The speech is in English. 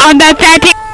on the 30